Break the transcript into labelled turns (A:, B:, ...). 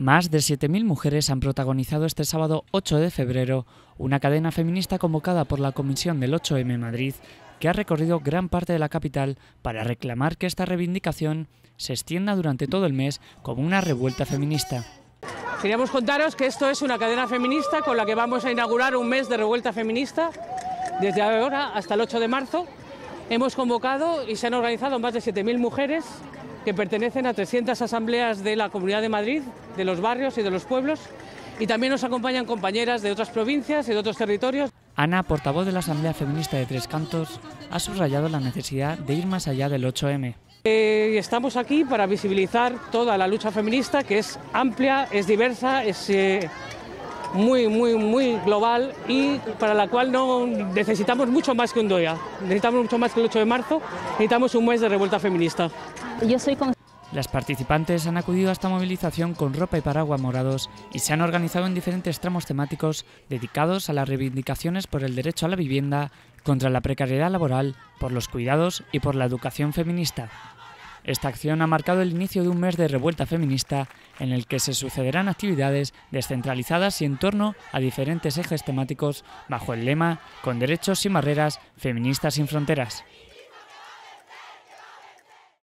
A: Más de 7.000 mujeres han protagonizado este sábado 8 de febrero una cadena feminista convocada por la Comisión del 8M Madrid que ha recorrido gran parte de la capital para reclamar que esta reivindicación se extienda durante todo el mes como una revuelta feminista.
B: Queríamos contaros que esto es una cadena feminista con la que vamos a inaugurar un mes de revuelta feminista desde ahora hasta el 8 de marzo. Hemos convocado y se han organizado más de 7.000 mujeres que pertenecen a 300 asambleas de la Comunidad de Madrid, de los barrios y de los pueblos, y también nos acompañan compañeras de otras provincias y de otros territorios.
A: Ana, portavoz de la Asamblea Feminista de Tres Cantos, ha subrayado la necesidad de ir más allá del 8M.
B: Eh, estamos aquí para visibilizar toda la lucha feminista, que es amplia, es diversa, es eh, muy, muy, muy global y para la cual no necesitamos mucho más que un DOIA, necesitamos mucho más que el 8 de marzo, necesitamos un mes de revuelta feminista.
A: Las participantes han acudido a esta movilización con ropa y paraguas morados y se han organizado en diferentes tramos temáticos dedicados a las reivindicaciones por el derecho a la vivienda, contra la precariedad laboral, por los cuidados y por la educación feminista. Esta acción ha marcado el inicio de un mes de revuelta feminista en el que se sucederán actividades descentralizadas y en torno a diferentes ejes temáticos bajo el lema Con derechos y barreras, feministas sin fronteras.